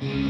Bye.